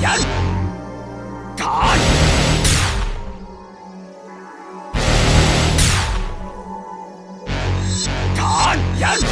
言斩斩言